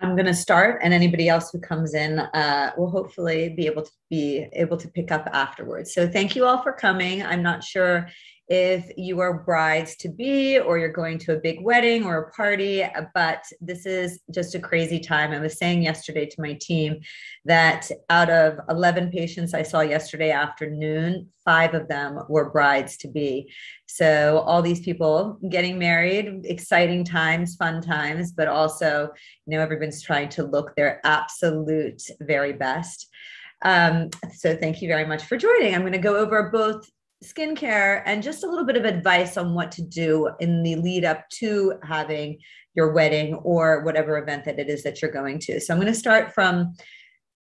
I'm going to start, and anybody else who comes in uh, will hopefully be able to be able to pick up afterwards. So, thank you all for coming. I'm not sure if you are brides to be or you're going to a big wedding or a party, but this is just a crazy time. I was saying yesterday to my team that out of 11 patients I saw yesterday afternoon, five of them were brides to be. So, all these people getting married, exciting times, fun times, but also, you know, everyone's trying to look their absolute very best. Um, so thank you very much for joining. I'm going to go over both skincare and just a little bit of advice on what to do in the lead up to having your wedding or whatever event that it is that you're going to. So I'm going to start from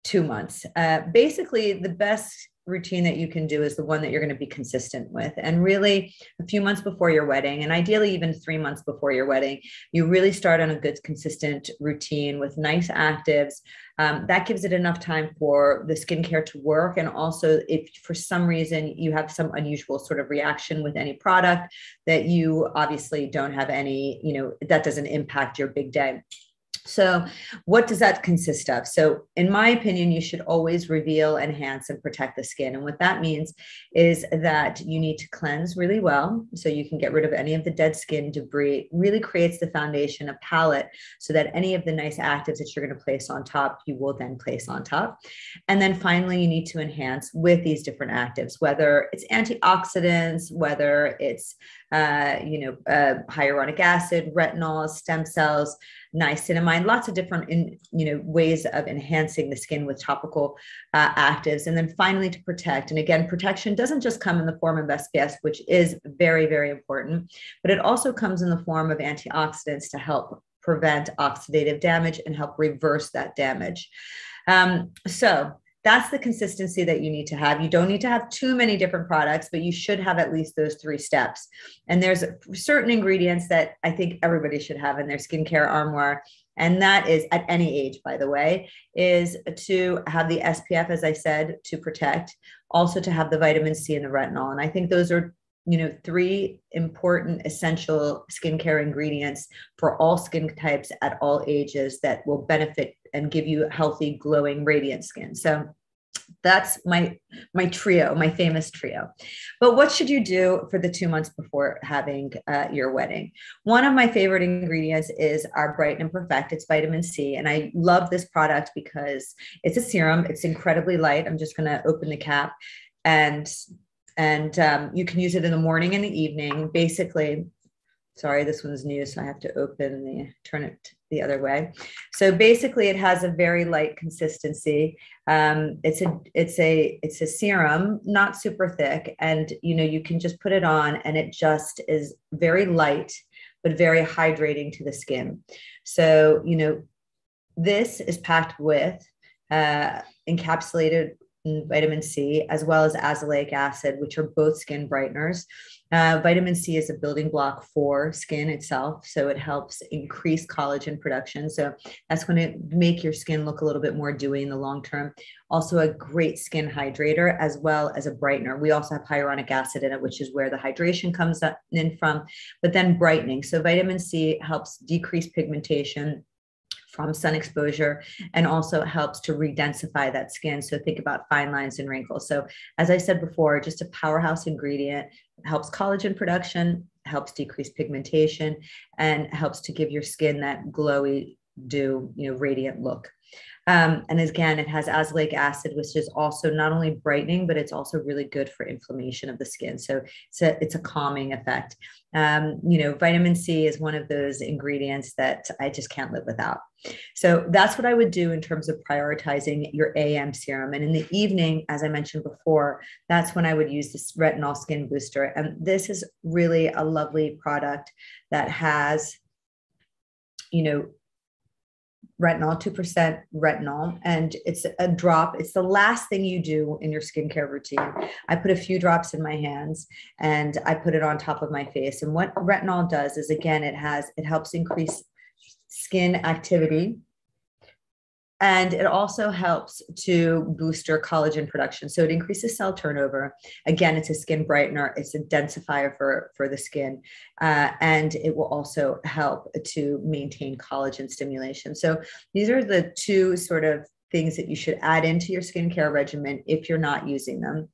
two months. Uh, basically, the best routine that you can do is the one that you're going to be consistent with. And really, a few months before your wedding, and ideally even three months before your wedding, you really start on a good, consistent routine with nice actives. Um, that gives it enough time for the skincare to work. And also, if for some reason you have some unusual sort of reaction with any product that you obviously don't have any, you know, that doesn't impact your big day. So, what does that consist of? So, in my opinion, you should always reveal, enhance, and protect the skin. And what that means is that you need to cleanse really well so you can get rid of any of the dead skin debris, really creates the foundation, a palette, so that any of the nice actives that you're going to place on top, you will then place on top. And then finally, you need to enhance with these different actives, whether it's antioxidants, whether it's uh, you know, uh, hyaluronic acid, retinol, stem cells, niacinamide, lots of different, in, you know, ways of enhancing the skin with topical uh, actives. And then finally to protect. And again, protection doesn't just come in the form of SPF, which is very, very important, but it also comes in the form of antioxidants to help prevent oxidative damage and help reverse that damage. Um, so that's the consistency that you need to have. You don't need to have too many different products, but you should have at least those three steps. And there's certain ingredients that I think everybody should have in their skincare armoire. And that is at any age, by the way, is to have the SPF, as I said, to protect, also to have the vitamin C and the retinol. And I think those are you know three important essential skincare ingredients for all skin types at all ages that will benefit and give you healthy glowing radiant skin so that's my my trio my famous trio. But what should you do for the two months before having uh, your wedding? One of my favorite ingredients is our brighten and perfect. It's vitamin c and i love this product because it's a serum. It's incredibly light. I'm just going to open the cap and and um, you can use it in the morning and the evening. Basically sorry this one's new so i have to open the turn it the other way. So basically it has a very light consistency. Um, it's a it's a it's a serum not super thick and you know you can just put it on and it just is very light but very hydrating to the skin. So you know this is packed with uh, encapsulated vitamin C, as well as azelaic acid, which are both skin brighteners. Uh, vitamin C is a building block for skin itself. So it helps increase collagen production. So that's going to make your skin look a little bit more dewy in the long term. Also, a great skin hydrator as well as a brightener. We also have hyaluronic acid in it, which is where the hydration comes in from, but then brightening. So vitamin C helps decrease pigmentation from sun exposure and also helps to redensify that skin. So think about fine lines and wrinkles. So as I said before, just a powerhouse ingredient helps collagen production, helps decrease pigmentation, and helps to give your skin that glowy, do you know, radiant look. Um, and again, it has azelaic acid, which is also not only brightening, but it's also really good for inflammation of the skin. So it's a, it's a calming effect. Um, you know, vitamin C is one of those ingredients that I just can't live without. So that's what I would do in terms of prioritizing your AM serum. And in the evening, as I mentioned before, that's when I would use this retinol skin booster. And this is really a lovely product that has, you know, retinol, 2% retinol, and it's a drop. It's the last thing you do in your skincare routine. I put a few drops in my hands and I put it on top of my face. And what retinol does is again, it has, it helps increase skin activity and it also helps to boost your collagen production. So it increases cell turnover. Again, it's a skin brightener, it's a densifier for, for the skin, uh, and it will also help to maintain collagen stimulation. So these are the two sort of things that you should add into your skincare regimen if you're not using them.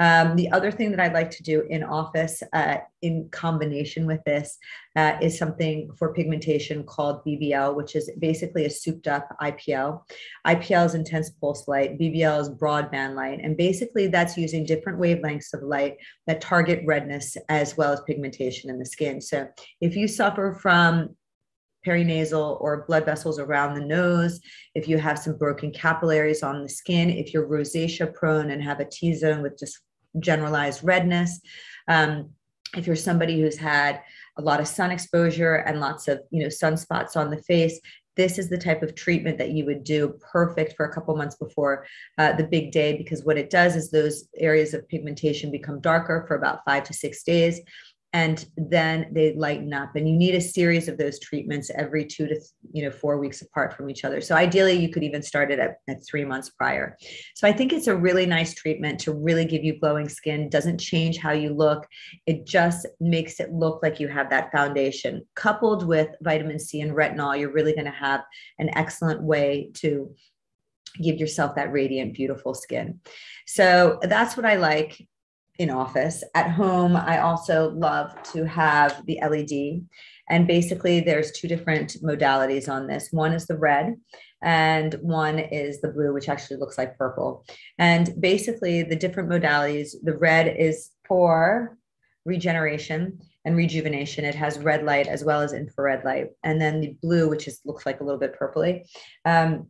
Um, the other thing that I'd like to do in office uh, in combination with this uh, is something for pigmentation called BBL, which is basically a souped up IPL. IPL is intense pulse light, BBL is broadband light. And basically, that's using different wavelengths of light that target redness as well as pigmentation in the skin. So if you suffer from perinasal or blood vessels around the nose, if you have some broken capillaries on the skin, if you're rosacea prone and have a T zone with just generalized redness, um, if you're somebody who's had a lot of sun exposure and lots of you know sunspots on the face this is the type of treatment that you would do perfect for a couple months before uh, the big day because what it does is those areas of pigmentation become darker for about five to six days and then they lighten up. And you need a series of those treatments every two to you know four weeks apart from each other. So ideally you could even start it at, at three months prior. So i think it's a really nice treatment to really give you glowing skin. Doesn't change how you look. It just makes it look like you have that foundation. Coupled with vitamin c and retinol you're really going to have an excellent way to give yourself that radiant beautiful skin. So that's what i like in office. At home, I also love to have the LED. And basically, there's two different modalities on this. One is the red, and one is the blue, which actually looks like purple. And basically, the different modalities the red is for regeneration and rejuvenation. It has red light as well as infrared light. And then the blue, which is looks like a little bit purpley, um,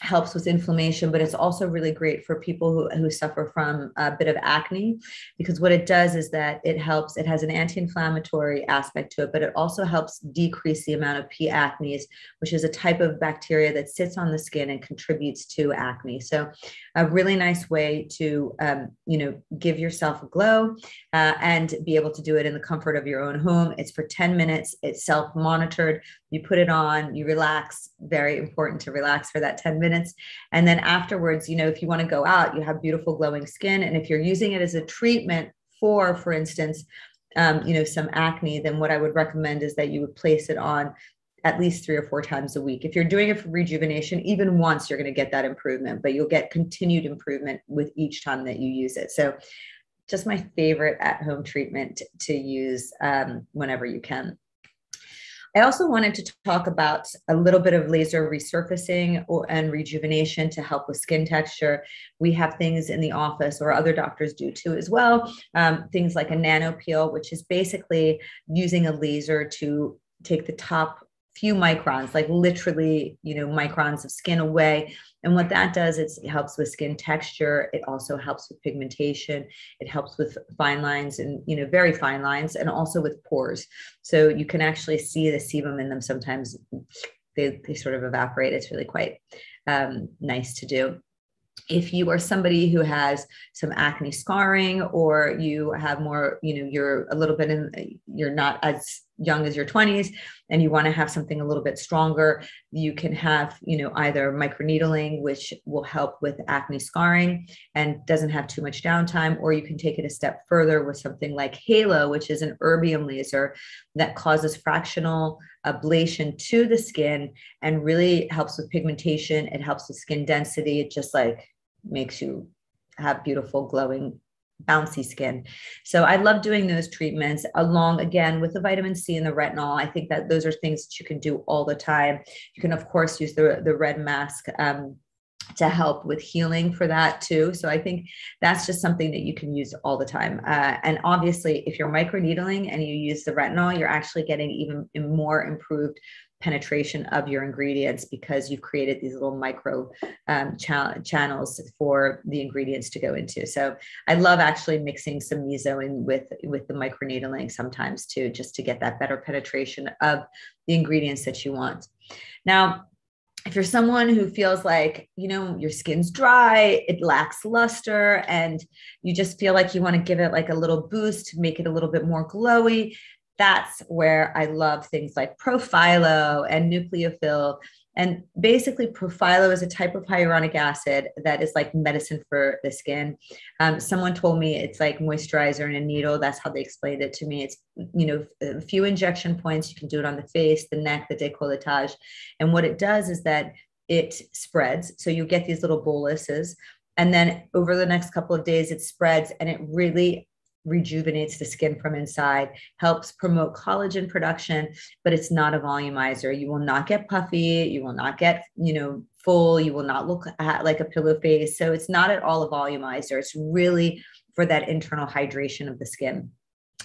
helps with inflammation, but it's also really great for people who, who suffer from a bit of acne because what it does is that it helps, it has an anti inflammatory aspect to it, but it also helps decrease the amount of P. acnes, which is a type of bacteria that sits on the skin and contributes to acne. So, a really nice way to, um, you know, give yourself a glow uh, and be able to do it in the comfort of your own home. It's for 10 minutes, it's self monitored. You put it on, you relax. Very important to relax for that 10 minutes. And then afterwards, you know, if you want to go out, you have beautiful glowing skin. And if you're using it as a treatment for, for instance, um, you know, some acne, then what I would recommend is that you would place it on at least three or four times a week. If you're doing it for rejuvenation, even once, you're going to get that improvement, but you'll get continued improvement with each time that you use it. So, just my favorite at home treatment to use um, whenever you can. I also wanted to talk about a little bit of laser resurfacing and rejuvenation to help with skin texture. We have things in the office, or other doctors do too as well. Um, things like a nano peel, which is basically using a laser to take the top few microns, like literally, you know, microns of skin away. And what that does it helps with skin texture. It also helps with pigmentation. It helps with fine lines and, you know, very fine lines and also with pores. So you can actually see the sebum in them sometimes. They, they sort of evaporate. It's really quite um, nice to do if you are somebody who has some acne scarring or you have more you know you're a little bit in you're not as young as your 20s and you want to have something a little bit stronger you can have you know either microneedling which will help with acne scarring and doesn't have too much downtime or you can take it a step further with something like halo which is an erbium laser that causes fractional ablation to the skin and really helps with pigmentation. It helps with skin density it just like makes you have beautiful glowing bouncy skin. So I love doing those treatments along again with the vitamin C and the retinol. I think that those are things that you can do all the time. You can of course use the the red mask um, to help with healing for that too. So I think that's just something that you can use all the time. Uh, and obviously, if you're microneedling and you use the retinol, you're actually getting even more improved penetration of your ingredients because you've created these little micro um, cha- channels for the ingredients to go into. So I love actually mixing some meso in with with the microneedling sometimes too, just to get that better penetration of the ingredients that you want. Now, if you're someone who feels like you know your skin's dry it lacks luster and you just feel like you want to give it like a little boost to make it a little bit more glowy that's where I love things like Profhilo and Nucleofill And basically, Profhilo is a type of hyaluronic acid that is like medicine for the skin. Um, someone told me it's like moisturizer in a needle. That's how they explained it to me. It's, you know, a few injection points. You can do it on the face, the neck, the decolletage. And what it does is that it spreads. So you get these little boluses. And then over the next couple of days, it spreads and it really rejuvenates the skin from inside, helps promote collagen production, but it's not a volumizer. You will not get puffy, you will not get, you know, full, you will not look at like a pillow face. So it's not at all a volumizer. It's really for that internal hydration of the skin.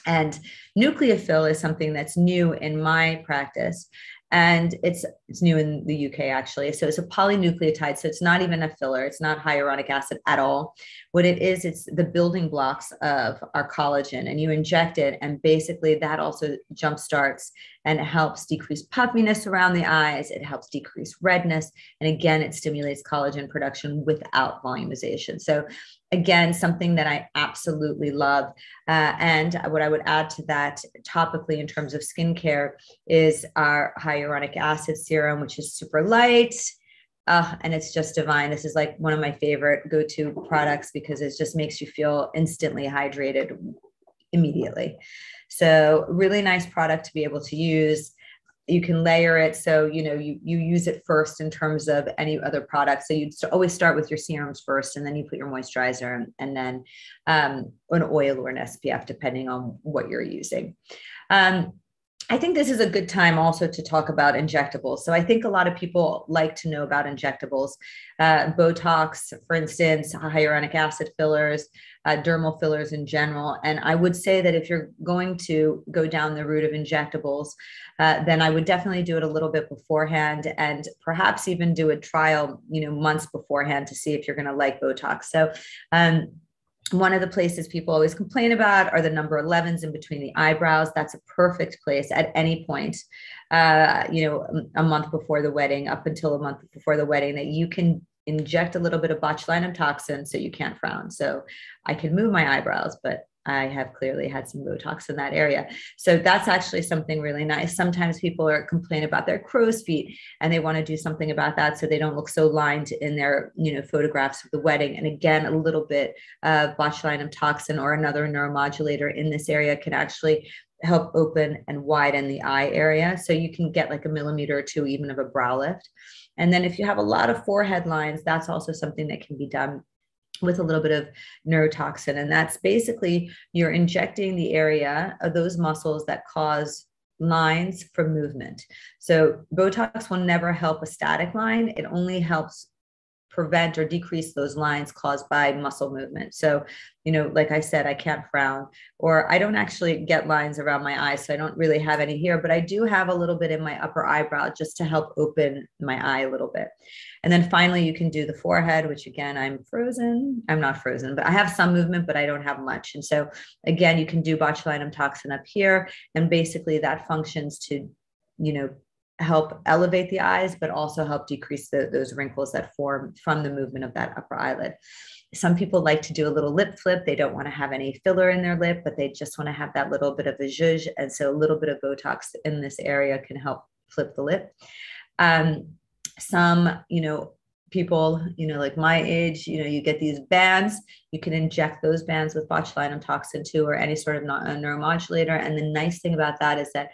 And Nucleofill is something that's new in my practice and it's it's new in the UK actually. So it's a polynucleotide. So it's not even a filler. It's not hyaluronic acid at all. What it is, it's the building blocks of our collagen, and you inject it, and basically that also jump starts and helps decrease puffiness around the eyes. It helps decrease redness, and again, it stimulates collagen production without volumization. So again, something that I absolutely love. Uh, and what I would add to that topically in terms of skincare is our hyaluronic acid serum, which is super light. Uh, and it's just divine. This is like one of my favorite go to products because it just makes you feel instantly hydrated immediately. So, really nice product to be able to use you can layer it. So you know you you use it first in terms of any other products. So you always start with your serums first and then you put your moisturizer and, and then um, an oil or an spf depending on what you're using. Um, I think this is a good time also to talk about injectables. So I think a lot of people like to know about injectables, uh, Botox, for instance, hyaluronic acid fillers, uh, dermal fillers in general. And I would say that if you're going to go down the route of injectables, uh, then I would definitely do it a little bit beforehand and perhaps even do a trial, you know, months beforehand to see if you're going to like Botox. So um, one of the places people always complain about are the number 11s in between the eyebrows. That's a perfect place at any point, uh, you know, a month before the wedding, up until a month before the wedding, that you can inject a little bit of botulinum toxin so you can't frown. So I can move my eyebrows, but I have clearly had some Botox in that area. So that's actually something really nice. Sometimes people are complain about their crow's feet and they want to do something about that so they don't look so lined in their, you know, photographs of the wedding. And again, a little bit of botulinum toxin or another neuromodulator in this area can actually help open and widen the eye area. So you can get like a millimeter or two even of a brow lift. And then if you have a lot of forehead lines, that's also something that can be done with a little bit of neurotoxin. And that's basically you're injecting the area of those muscles that cause lines from movement. So Botox will never help a static line. It only helps prevent or decrease those lines caused by muscle movement. So, you know, like I said, I can't frown, or I don't actually get lines around my eyes. So I don't really have any here, but I do have a little bit in my upper eyebrow just to help open my eye a little bit. And then finally, you can do the forehead, which again, I'm frozen. I'm not frozen, but I have some movement, but I don't have much. And so, again, you can do botulinum toxin up here. And basically, that functions to, you know, help elevate the eyes, but also help decrease the, those wrinkles that form from the movement of that upper eyelid. Some people like to do a little lip flip. They don't want to have any filler in their lip, but they just want to have that little bit of a zhuzh. And so a little bit of Botox in this area can help flip the lip. Um, some, you know, people, you know, like my age, you know, you get these bands, you can inject those bands with botulinum toxin too, or any sort of neuromodulator. And the nice thing about that is that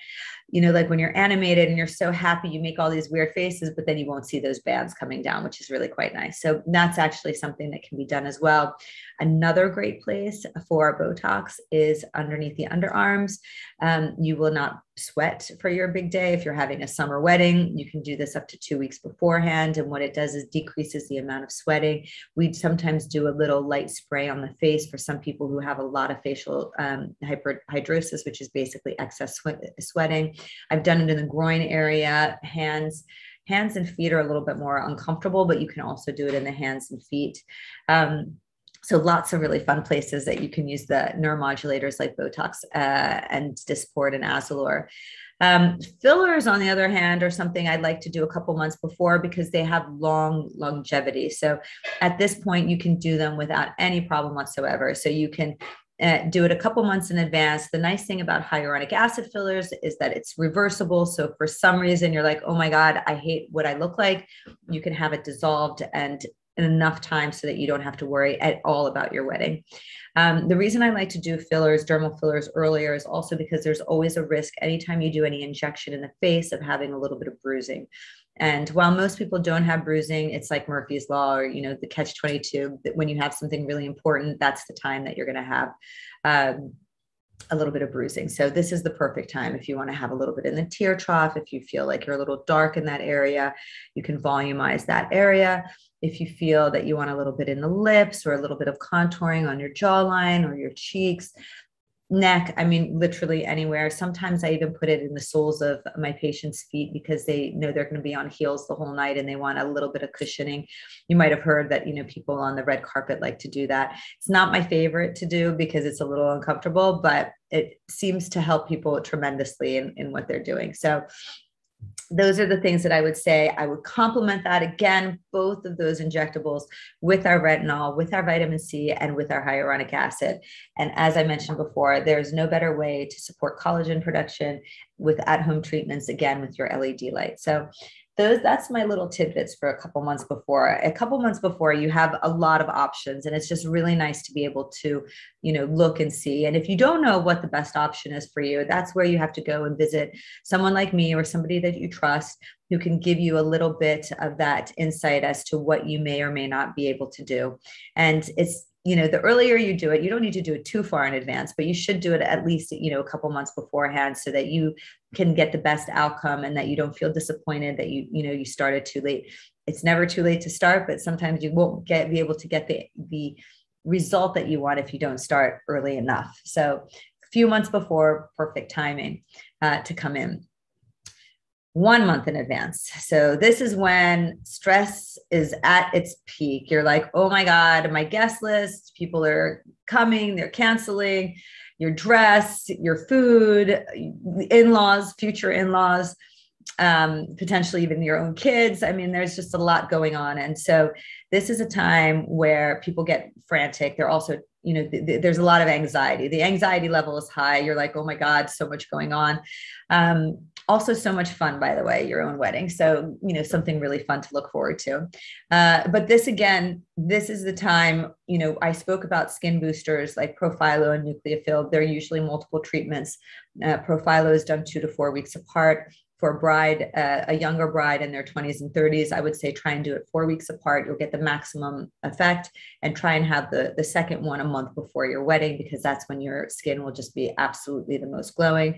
you know, like when you're animated and you're so happy, you make all these weird faces, but then you won't see those bands coming down, which is really quite nice. So that's actually something that can be done as well. Another great place for Botox is underneath the underarms. Um, you will not sweat for your big day. If you're having a summer wedding, you can do this up to two weeks beforehand. And what it does is decreases the amount of sweating. We sometimes do a little light spray on the face for some people who have a lot of facial um, hyperhidrosis, which is basically excess sweating. I've done it in the groin area, hands. Hands and feet are a little bit more uncomfortable, but you can also do it in the hands and feet. Um, so lots of really fun places that you can use the neuromodulators like Botox uh, and Dysport and Azzalure. Um, fillers, on the other hand, are something I'd like to do a couple months before because they have long longevity. So at this point, you can do them without any problem whatsoever. So you can uh, do it a couple months in advance. The nice thing about hyaluronic acid fillers is that it's reversible. So, for some reason you're like, oh my God, I hate what I look like, you can have it dissolved and in enough time so that you don't have to worry at all about your wedding. Um, the reason I like to do fillers, dermal fillers earlier is also because there's always a risk anytime you do any injection in the face of having a little bit of bruising. And while most people don't have bruising, it's like Murphy's Law or, you know, the catch 22 that when you have something really important, that's the time that you're going to have um, a little bit of bruising. So this is the perfect time if you want to have a little bit in the tear trough. If you feel like you're a little dark in that area, you can volumize that area. If you feel that you want a little bit in the lips or a little bit of contouring on your jawline or your cheeks, neck i mean literally anywhere. Sometimes i even put it in the soles of my patients feet because they know they're going to be on heels the whole night and they want a little bit of cushioning. You might have heard that you know people on the red carpet like to do that. It's not my favorite to do because it's a little uncomfortable but it seems to help people tremendously in, in what they're doing. So those are the things that I would say. I would complement that again, both of those injectables with our retinol, with our vitamin C, and with our hyaluronic acid. And as I mentioned before, there's no better way to support collagen production with at home treatments, again, with your LED light. So those that's my little tidbits for a couple months before. A couple months before you have a lot of options and it's just really nice to be able to you know look and see. And if you don't know what the best option is for you that's where you have to go and visit someone like me or somebody that you trust who can give you a little bit of that insight as to what you may or may not be able to do. And it's you know the earlier you do it you don't need to do it too far in advance but you should do it at least you know a couple months beforehand so that you can get the best outcome and that you don't feel disappointed that you you know you started too late. It's never too late to start but sometimes you won't get be able to get the the result that you want if you don't start early enough. So a few months before perfect timing uh, to come in one month in advance. So this is when stress is at its peak. You're like, oh my God, my guest list, people are coming, they're canceling your dress, your food, in laws, future in laws, um, potentially even your own kids. I mean, there's just a lot going on. And so this is a time where people get frantic. They're also you know th- th- there's a lot of anxiety the anxiety level is high you're like oh my god so much going on um, also so much fun by the way your own wedding. So you know something really fun to look forward to. Uh, but this again this is the time you know i spoke about skin boosters like profhilo and Nucleofill. They're usually multiple treatments. Uh, profhilo is done two to four weeks apart. For a bride, uh, a younger bride in their 20s and 30s, I would say try and do it four weeks apart. You'll get the maximum effect and try and have the, the second one a month before your wedding because that's when your skin will just be absolutely the most glowing.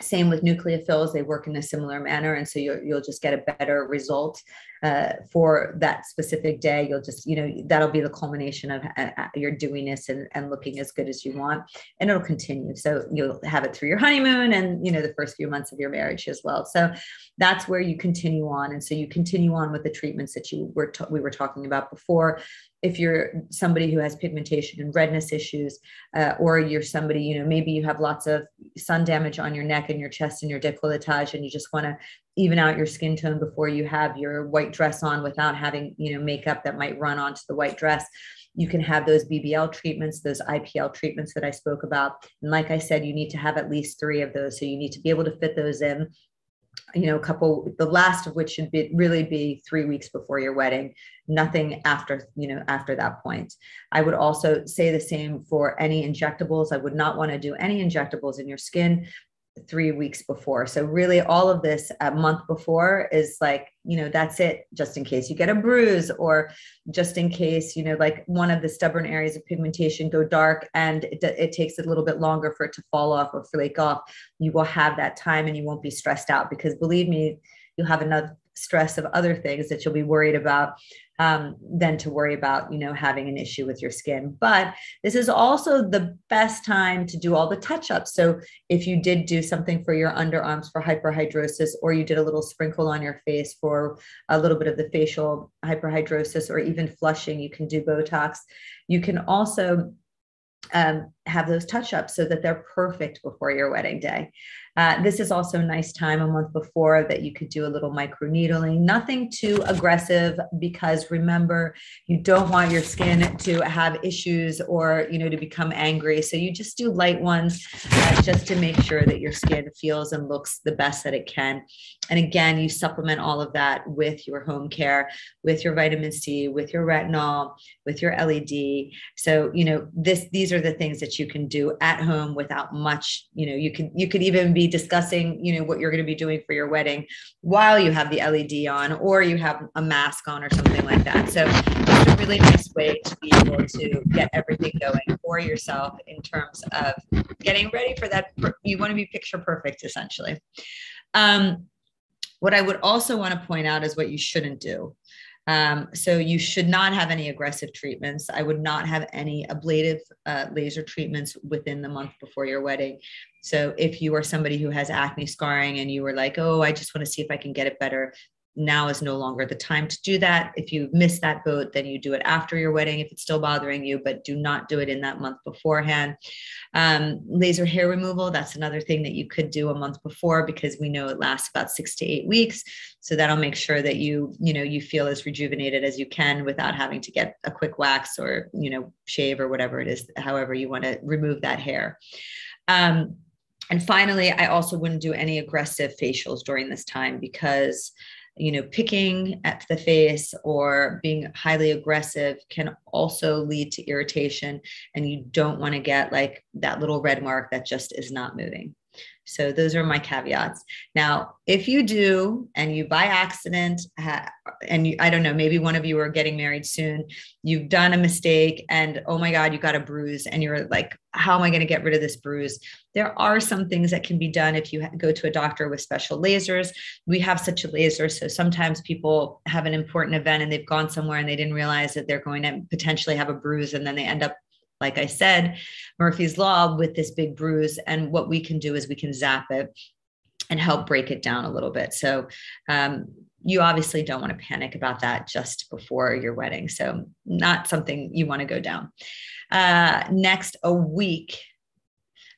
Same with Nucleofills, they work in a similar manner. And so you'll, you'll just get a better result uh, for that specific day. You'll just, you know, that'll be the culmination of uh, uh, your doingness and, and looking as good as you want. And it'll continue. So you'll have it through your honeymoon and, you know, the first few months of your marriage as well. So that's where you continue on. And so you continue on with the treatments that you were, we were talking about before if you're somebody who has pigmentation and redness issues, uh, or you're somebody, you know, maybe you have lots of sun damage on your neck and your chest and your décolletage, and you just want to even out your skin tone before you have your white dress on without having, you know, makeup that might run onto the white dress. You can have those BBL treatments, those IPL treatments that I spoke about. And like I said, you need to have at least three of those. So you need to be able to fit those in you know, a couple, the last of which should be really be three weeks before your wedding, nothing after, you know, after that point. I would also say the same for any injectables. I would not want to do any injectables in your skin three weeks before. So really all of this a month before is like, you know, that's it, just in case you get a bruise or just in case, you know, like one of the stubborn areas of pigmentation go dark and it, it takes a little bit longer for it to fall off or flake off. You will have that time and you won't be stressed out because believe me, you'll have enough stress of other things that you'll be worried about um, than to worry about you know having an issue with your skin. But this is also the best time to do all the touch ups so if you did do something for your underarms for hyperhidrosis or you did a little sprinkle on your face for a little bit of the facial hyperhidrosis or even flushing you can do botox. You can also um, have those touch ups so that they're perfect before your wedding day. Uh, this is also a nice time a month before that you could do a little micro needling, nothing too aggressive because remember, you don't want your skin to have issues or, you know, to become angry. So you just do light ones uh, just to make sure that your skin feels and looks the best that it can. And again, you supplement all of that with your home care, with your vitamin C, with your retinol, with your LED. So, you know, this, these are the things that you can do at home without much, you know, you can, you could even be discussing, you know, what you're going to be doing for your wedding while you have the LED on or you have a mask on or something like that. So it's a really nice way to be able to get everything going for yourself in terms of getting ready for that. You want to be picture perfect, essentially. Um, what I would also want to point out is what you shouldn't do. Um, so you should not have any aggressive treatments. I would not have any ablative uh, laser treatments within the month before your wedding. So if you are somebody who has acne scarring and you were like, oh, I just want to see if I can get it better, now is no longer the time to do that. If you miss that boat, then you do it after your wedding if it's still bothering you, but do not do it in that month beforehand. Um, laser hair removal, that's another thing that you could do a month before because we know it lasts about six to eight weeks. So that'll make sure that you, you know, you feel as rejuvenated as you can without having to get a quick wax or, you know, shave or whatever it is, however you want to remove that hair. Um, and finally, I also wouldn't do any aggressive facials during this time because you know picking at the face or being highly aggressive can also lead to irritation and you don't want to get like that little red mark that just is not moving so those are my caveats. Now, if you do and you by accident ha- and you, I don't know, maybe one of you are getting married soon, you've done a mistake and oh my God, you got a bruise and you're like, how am I going to get rid of this bruise? There are some things that can be done if you go to a doctor with special lasers. We have such a laser. So sometimes people have an important event and they've gone somewhere and they didn't realize that they're going to potentially have a bruise and then they end up like I said, Murphy's Law with this big bruise. And what we can do is we can zap it and help break it down a little bit. So, um, you obviously don't want to panic about that just before your wedding. So, not something you want to go down. Uh, next, a week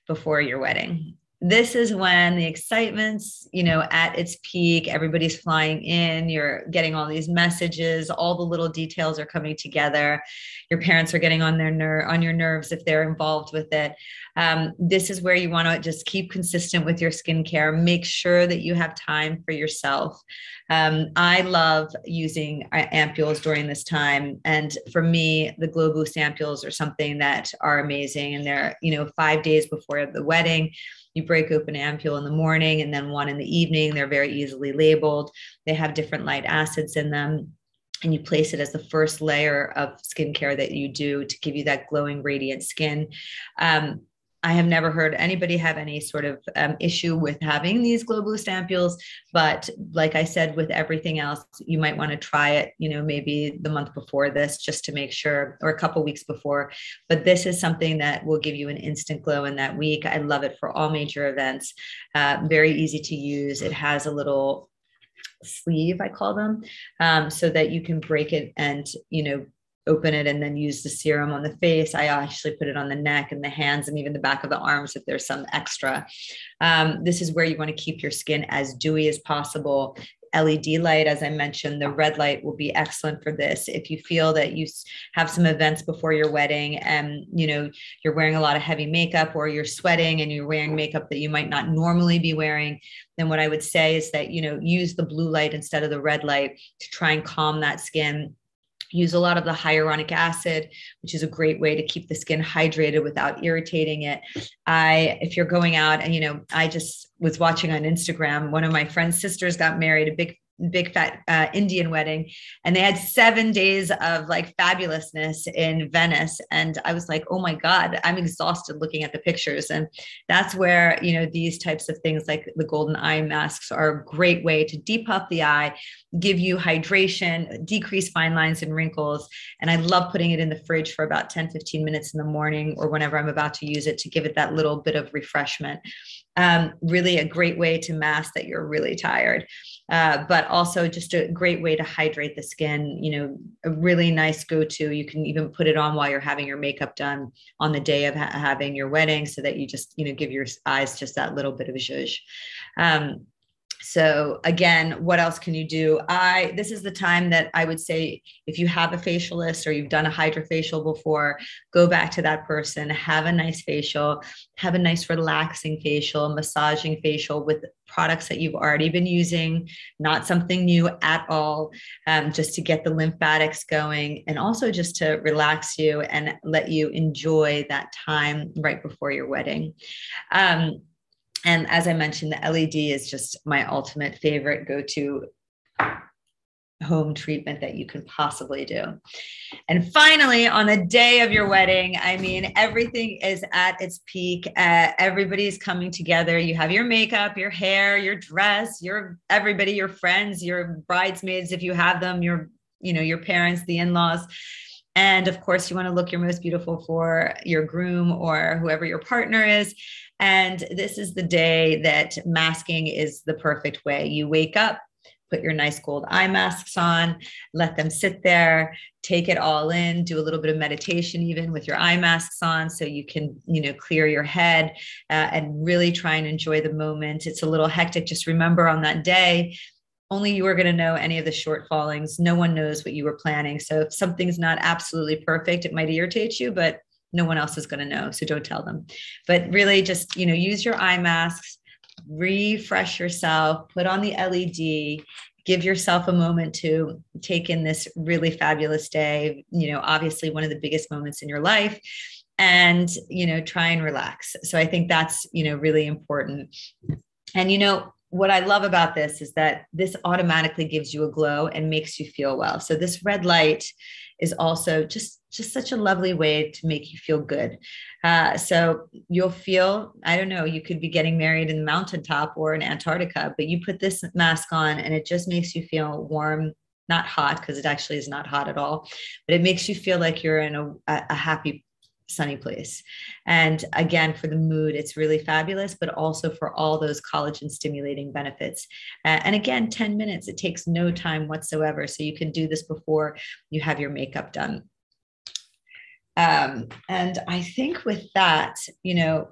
before your wedding this is when the excitement's you know at its peak everybody's flying in you're getting all these messages all the little details are coming together. Your parents are getting on their ner- on your nerves if they're involved with it. Um, this is where you want to just keep consistent with your skincare. Make sure that you have time for yourself. Um, i love using uh, ampules during this time and for me the glow boost ampules are something that are amazing and they're you know five days before the wedding you break open ampule in the morning and then one in the evening. They're very easily labeled. They have different light acids in them. And you place it as the first layer of skincare that you do to give you that glowing, radiant skin. Um, I have never heard anybody have any sort of um, issue with having these glow boost ampules. But like I said, with everything else, you might want to try it, you know, maybe the month before this just to make sure, or a couple weeks before. But this is something that will give you an instant glow in that week. I love it for all major events. Uh, very easy to use. It has a little sleeve, I call them, um, so that you can break it and, you know, open it and then use the serum on the face. I actually put it on the neck and the hands and even the back of the arms if there's some extra. Um, this is where you want to keep your skin as dewy as possible. LED light, as I mentioned, the red light will be excellent for this. If you feel that you have some events before your wedding and you know you're wearing a lot of heavy makeup or you're sweating and you're wearing makeup that you might not normally be wearing, then what I would say is that you know use the blue light instead of the red light to try and calm that skin use a lot of the hyaluronic acid which is a great way to keep the skin hydrated without irritating it. I if you're going out and you know i just was watching on instagram one of my friend's sisters got married a big big fat uh, Indian wedding, and they had seven days of like fabulousness in Venice. And I was like, oh my God, I'm exhausted looking at the pictures. And that's where, you know, these types of things like the golden eye masks are a great way to depuff the eye, give you hydration, decrease fine lines and wrinkles. And I love putting it in the fridge for about 10, 15 minutes in the morning or whenever I'm about to use it to give it that little bit of refreshment. Um, really a great way to mask that you're really tired. Uh, but also just a great way to hydrate the skin. You know, a really nice go to. You can even put it on while you're having your makeup done on the day of ha- having your wedding so that you just, you know, give your eyes just that little bit of a zhuzh. Um, so again what else can you do? I this is the time that i would say if you have a facialist or you've done a hydrofacial before go back to that person have a nice facial have a nice relaxing facial massaging facial with products that you've already been using not something new at all um, just to get the lymphatics going and also just to relax you and let you enjoy that time right before your wedding. Um, and as I mentioned, the LED is just my ultimate favorite go to home treatment that you can possibly do. And finally, on the day of your wedding, I mean, everything is at its peak. Uh, everybody's coming together. You have your makeup, your hair, your dress, your everybody, your friends, your bridesmaids, if you have them, your, you know, your parents, the in-laws. And of course, you want to look your most beautiful for your groom or whoever your partner is. And this is the day that masking is the perfect way. You wake up, put your nice gold eye masks on, let them sit there, take it all in, do a little bit of meditation even with your eye masks on so you can, you know, clear your head uh, and really try and enjoy the moment. It's a little hectic. Just remember on that day, only you are going to know any of the shortfallings. No one knows what you were planning. So if something's not absolutely perfect, it might irritate you, but no one else is going to know so don't tell them. But really just you know use your eye masks refresh yourself put on the led give yourself a moment to take in this really fabulous day you know obviously one of the biggest moments in your life and you know try and relax. So i think that's you know really important. And you know what I love about this is that this automatically gives you a glow and makes you feel well. So this red light is also just just such a lovely way to make you feel good. Uh, so you'll feel I don't know you could be getting married in the mountaintop or in Antarctica, but you put this mask on and it just makes you feel warm. Not hot because it actually is not hot at all, but it makes you feel like you're in a, a happy sunny place. And again, for the mood, it's really fabulous, but also for all those collagen stimulating benefits. Uh, and again, 10 minutes, it takes no time whatsoever. So you can do this before you have your makeup done. Um, and I think with that, you know,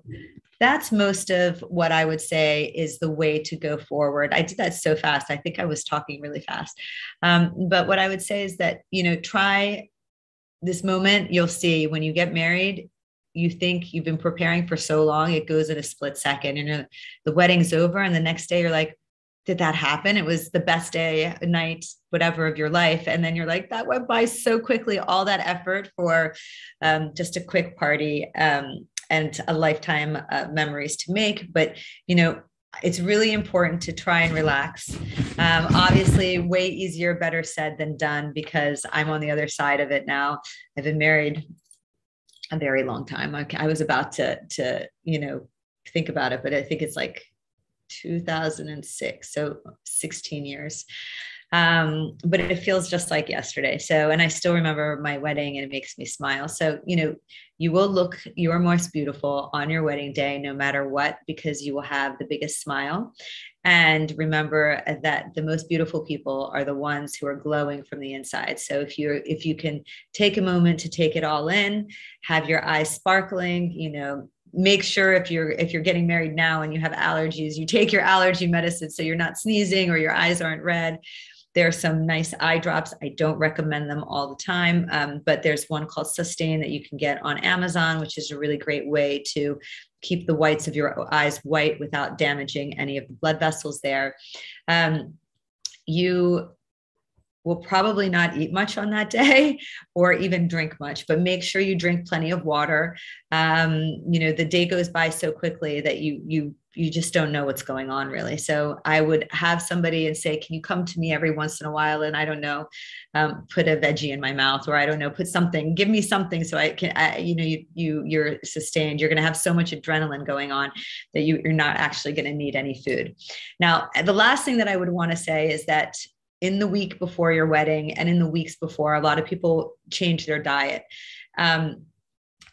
that's most of what I would say is the way to go forward. I did that so fast. I think I was talking really fast. Um, but what I would say is that, you know, try this moment you'll see when you get married you think you've been preparing for so long it goes in a split second and the wedding's over and the next day you're like did that happen it was the best day night whatever of your life and then you're like that went by so quickly all that effort for um, just a quick party um, and a lifetime uh, memories to make but you know it's really important to try and relax. Um, obviously, way easier, better said than done because I'm on the other side of it now. I've been married a very long time. I, I was about to, to, you know, think about it, but I think it's like 2006, so 16 years um, but it feels just like yesterday. So, and I still remember my wedding and it makes me smile. So, you know, you will look your most beautiful on your wedding day, no matter what, because you will have the biggest smile. And remember that the most beautiful people are the ones who are glowing from the inside. So if you're if you can take a moment to take it all in, have your eyes sparkling, you know, make sure if you're if you're getting married now and you have allergies you take your allergy medicine so you're not sneezing or your eyes aren't red there are some nice eye drops. I don't recommend them all the time, um, but there's one called Sustain that you can get on Amazon, which is a really great way to keep the whites of your eyes white without damaging any of the blood vessels there. Um, you will probably not eat much on that day or even drink much but make sure you drink plenty of water. Um, you know the day goes by so quickly that you you you just don't know what's going on really. So i would have somebody and say can you come to me every once in a while and i don't know um, put a veggie in my mouth or i don't know put something give me something so i can I, you know you you you're sustained. You're going to have so much adrenaline going on that you, you're not actually going to need any food. Now the last thing that i would want to say is that in the week before your wedding and in the weeks before. A lot of people change their diet. Um,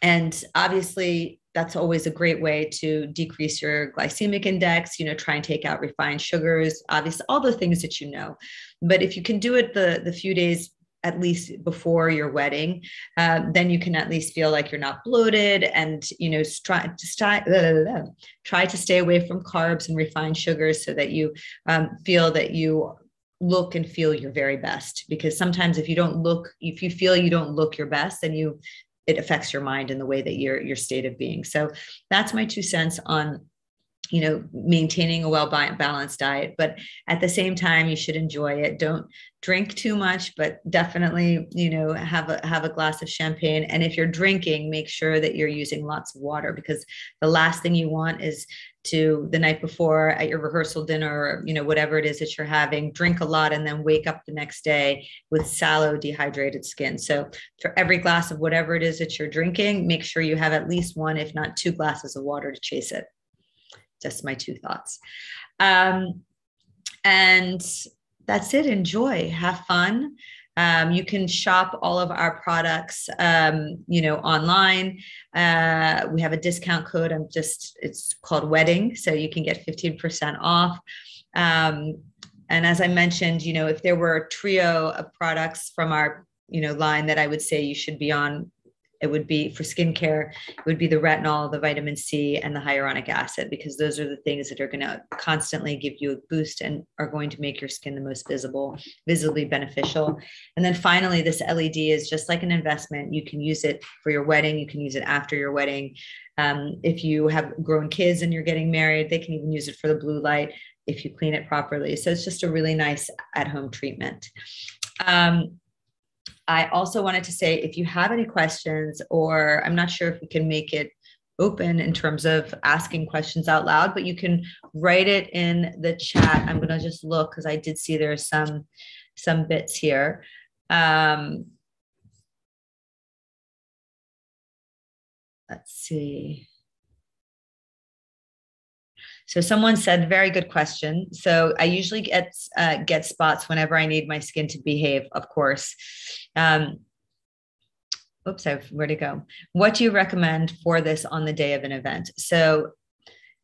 and obviously that's always a great way to decrease your glycemic index you know try and take out refined sugars obviously all the things that you know. But if you can do it the the few days at least before your wedding uh, then you can at least feel like you're not bloated and you know try to try, try to stay away from carbs and refined sugars so that you um, feel that you look and feel your very best because sometimes if you don't look if you feel you don't look your best then you it affects your mind and the way that your your state of being. So that's my two cents on you know maintaining a well balanced diet but at the same time you should enjoy it. Don't drink too much but definitely you know have a have a glass of champagne. And if you're drinking make sure that you're using lots of water because the last thing you want is to the night before at your rehearsal dinner or you know whatever it is that you're having drink a lot and then wake up the next day with sallow dehydrated skin so for every glass of whatever it is that you're drinking make sure you have at least one if not two glasses of water to chase it just my two thoughts. Um, and that's it. Enjoy, have fun. Um, you can shop all of our products, um, you know, online. Uh, we have a discount code. I'm just, it's called Wedding. So you can get 15% off. Um, and as I mentioned, you know, if there were a trio of products from our, you know, line that I would say you should be on it would be for skincare it would be the retinol the vitamin c and the hyaluronic acid because those are the things that are going to constantly give you a boost and are going to make your skin the most visible visibly beneficial. And then finally this led is just like an investment. You can use it for your wedding you can use it after your wedding. Um, if you have grown kids and you're getting married they can even use it for the blue light if you clean it properly. So it's just a really nice at home treatment. Um, I also wanted to say if you have any questions, or I'm not sure if we can make it open in terms of asking questions out loud, but you can write it in the chat. I'm going to just look because I did see there's some some bits here. Um, let's see. So someone said, very good question. So I usually get uh, get spots whenever I need my skin to behave, of course. Um, oops, I've where to go. What do you recommend for this on the day of an event? So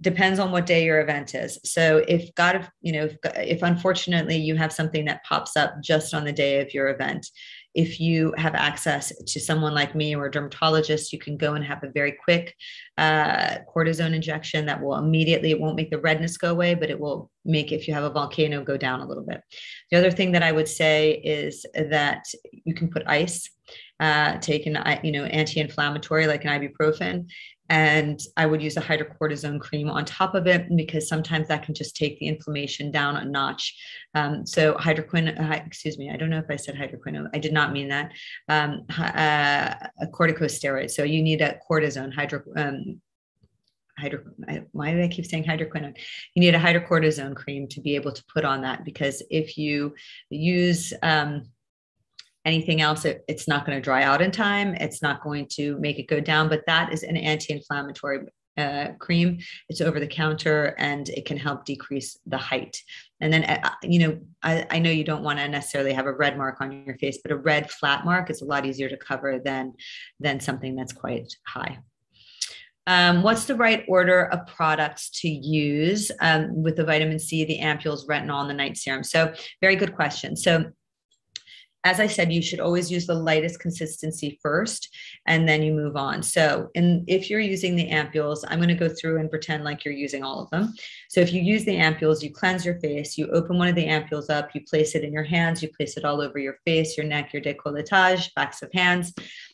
depends on what day your event is. So if God, you know, if, if unfortunately you have something that pops up just on the day of your event, if you have access to someone like me or a dermatologist, you can go and have a very quick uh, cortisone injection that will immediately, it won't make the redness go away, but it will make, if you have a volcano, go down a little bit. The other thing that I would say is that you can put ice, uh, take an, you know, anti-inflammatory like an ibuprofen, and I would use a hydrocortisone cream on top of it because sometimes that can just take the inflammation down a notch. Um, so hydroquin, uh, excuse me, I don't know if I said hydroquinone. I did not mean that. Um, uh, a corticosteroid. So you need a cortisone hydro. Um, hydro, why do I keep saying hydroquinone? You need a hydrocortisone cream to be able to put on that because if you use um, anything else it, it's not going to dry out in time it's not going to make it go down but that is an anti-inflammatory uh, cream it's over the counter and it can help decrease the height and then uh, you know I, I know you don't want to necessarily have a red mark on your face but a red flat mark is a lot easier to cover than than something that's quite high um, what's the right order of products to use um, with the vitamin C, the ampules, retinol, and the night serum? So, very good question. So, as I said, you should always use the lightest consistency first, and then you move on. So, and if you're using the ampules, I'm going to go through and pretend like you're using all of them. So, if you use the ampules, you cleanse your face, you open one of the ampules up, you place it in your hands, you place it all over your face, your neck, your décolletage, backs of hands.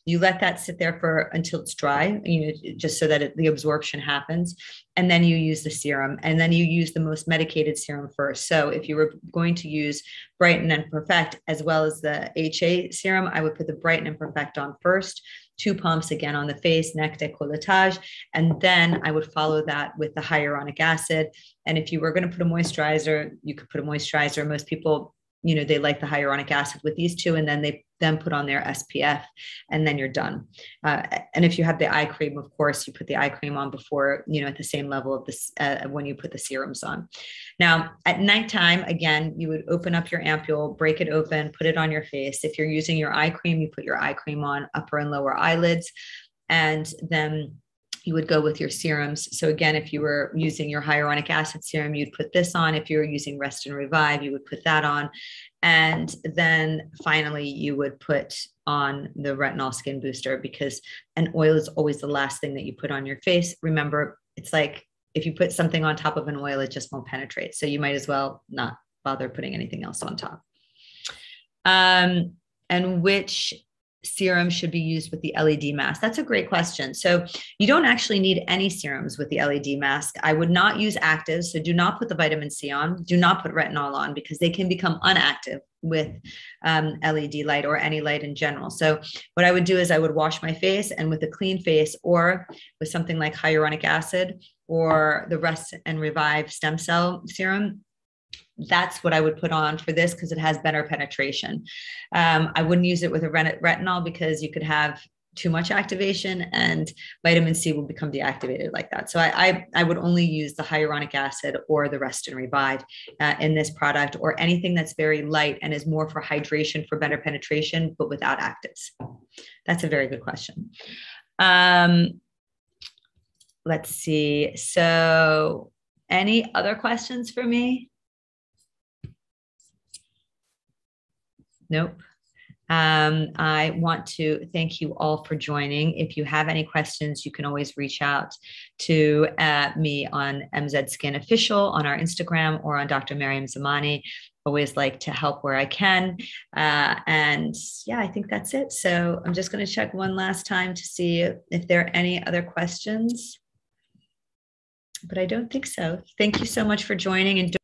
You let that sit there for until it's dry, you know, just so that it, the absorption happens. And then you use the serum and then you use the most medicated serum first. So if you were going to use brighten and perfect as well as the ha serum i would put the brighten and perfect on first two pumps again on the face neck décolletage and then i would follow that with the hyaluronic acid. And if you were going to put a moisturizer you could put a moisturizer. Most people you know they like the hyaluronic acid with these two and then they then put on their spf and then you're done. Uh, and if you have the eye cream of course you put the eye cream on before you know at the same level of this uh, when you put the serums on. Now at nighttime again you would open up your ampule break it open put it on your face. If you're using your eye cream you put your eye cream on upper and lower eyelids and then you would go with your serums. So again, if you were using your hyaluronic acid serum, you'd put this on. If you were using Rest and Revive, you would put that on. And then finally, you would put on the retinol skin booster because an oil is always the last thing that you put on your face. Remember, it's like if you put something on top of an oil, it just won't penetrate. So you might as well not bother putting anything else on top. Um, and which serum should be used with the LED mask? That's a great question. So you don't actually need any serums with the LED mask. I would not use actives. So do not put the vitamin C on. Do not put retinol on because they can become unactive with um, LED light or any light in general. So what I would do is I would wash my face and with a clean face or with something like hyaluronic acid or the rest and revive stem cell serum that's what I would put on for this because it has better penetration. Um, I wouldn't use it with a retinol because you could have too much activation and vitamin C will become deactivated like that. So I, I, I would only use the hyaluronic acid or the Rest and Revive uh, in this product or anything that's very light and is more for hydration for better penetration, but without actives. That's a very good question. Um, let's see. So any other questions for me? Nope. Um, I want to thank you all for joining. If you have any questions, you can always reach out to uh, me on MZ Skin Official on our Instagram or on Dr. Maryam Zamani. Always like to help where I can. Uh, and yeah, I think that's it. So I'm just going to check one last time to see if there are any other questions. But I don't think so. Thank you so much for joining and